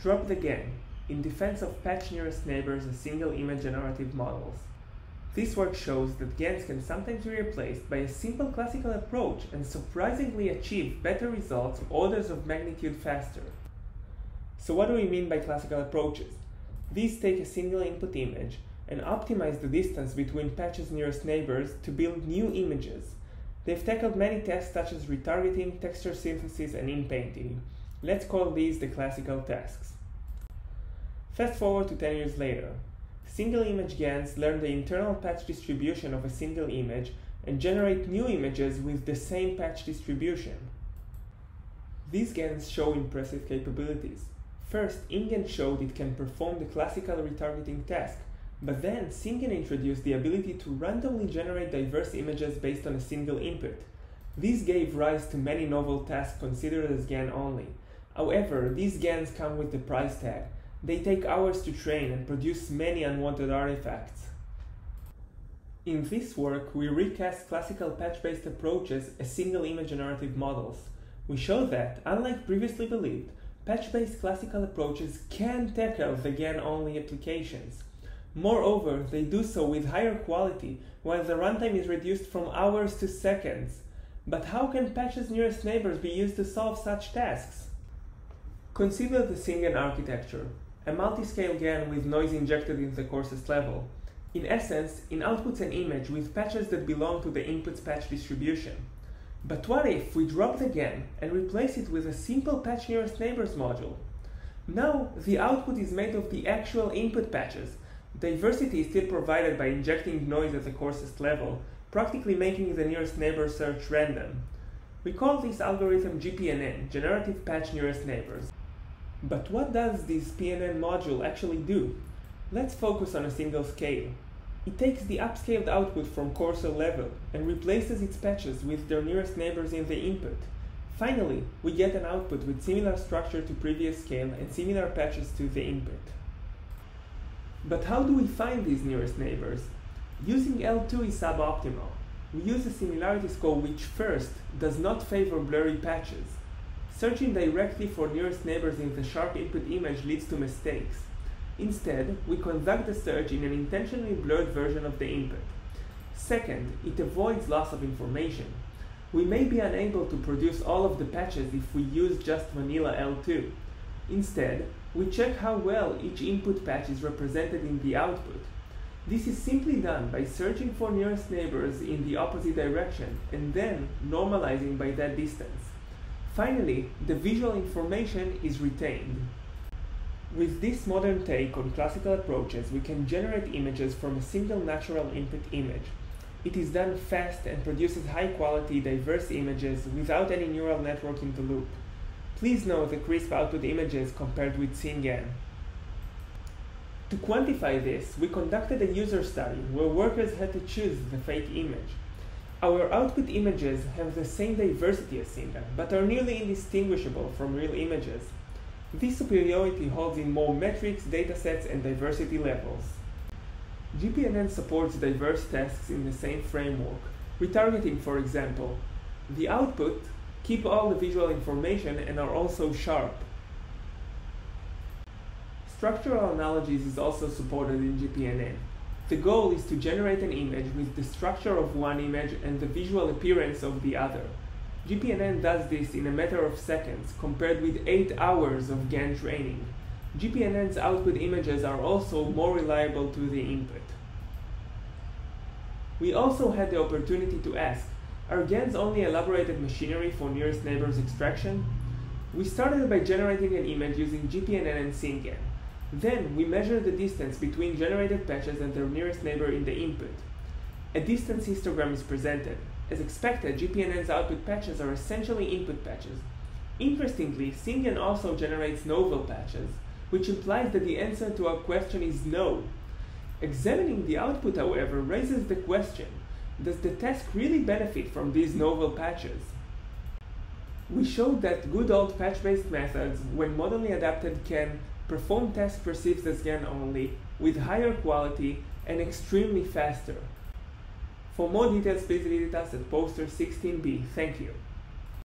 Drop the GAN in defense of patch nearest neighbors and single image generative models. This work shows that GANs can sometimes be replaced by a simple classical approach and surprisingly achieve better results orders of magnitude faster. So what do we mean by classical approaches? These take a single input image and optimize the distance between patches nearest neighbors to build new images. They've tackled many tasks such as retargeting, texture synthesis, and inpainting. Let's call these the classical tasks. Fast forward to 10 years later. Single image GANs learn the internal patch distribution of a single image and generate new images with the same patch distribution. These GANs show impressive capabilities. First, InGAN showed it can perform the classical retargeting task, but then SinGAN introduced the ability to randomly generate diverse images based on a single input. This gave rise to many novel tasks considered as GAN only. However, these GANs come with the price tag, they take hours to train and produce many unwanted artifacts. In this work, we recast classical patch-based approaches as single image generative models. We show that, unlike previously believed, patch-based classical approaches can tackle the GAN-only applications. Moreover, they do so with higher quality, while the runtime is reduced from hours to seconds. But how can patches nearest neighbors be used to solve such tasks? Consider the SinGAN architecture a multi-scale GAN with noise injected in the coarsest level. In essence, it outputs an image with patches that belong to the input's patch distribution. But what if we drop the GAN and replace it with a simple patch nearest neighbors module? Now, the output is made of the actual input patches. Diversity is still provided by injecting noise at the coarsest level, practically making the nearest neighbor search random. We call this algorithm GPNN, Generative Patch Nearest Neighbors. But what does this PNN module actually do? Let's focus on a single scale. It takes the upscaled output from coarser level and replaces its patches with their nearest neighbors in the input. Finally, we get an output with similar structure to previous scale and similar patches to the input. But how do we find these nearest neighbors? Using L2 is suboptimal. We use a similarity score which first does not favor blurry patches Searching directly for nearest neighbors in the sharp input image leads to mistakes. Instead, we conduct the search in an intentionally blurred version of the input. Second, it avoids loss of information. We may be unable to produce all of the patches if we use just vanilla L2. Instead, we check how well each input patch is represented in the output. This is simply done by searching for nearest neighbors in the opposite direction and then normalizing by that distance. Finally, the visual information is retained. With this modern take on classical approaches, we can generate images from a single natural input image. It is done fast and produces high quality, diverse images without any neural network in the loop. Please note the crisp output images compared with SinGAN. To quantify this, we conducted a user study where workers had to choose the fake image. Our output images have the same diversity as SinGAN, but are nearly indistinguishable from real images. This superiority holds in more metrics, datasets, and diversity levels. GPNN supports diverse tasks in the same framework. Retargeting, for example. The output keep all the visual information and are also sharp. Structural analogies is also supported in GPNN. The goal is to generate an image with the structure of one image and the visual appearance of the other. GPNN does this in a matter of seconds, compared with 8 hours of GAN training. GPNN's output images are also more reliable to the input. We also had the opportunity to ask, are GANs only elaborated machinery for nearest neighbors extraction? We started by generating an image using GPNN and SinGAN. Then we measure the distance between generated patches and their nearest neighbor in the input. A distance histogram is presented. As expected, GPNN's output patches are essentially input patches. Interestingly, SinGAN also generates novel patches, which implies that the answer to our question is no. Examining the output, however, raises the question, does the task really benefit from these novel patches? We showed that good old patch-based methods, when modernly adapted, can perform tasks perceived as GAN only, with higher quality and extremely faster. For more details, please visit us at poster 16b. Thank you.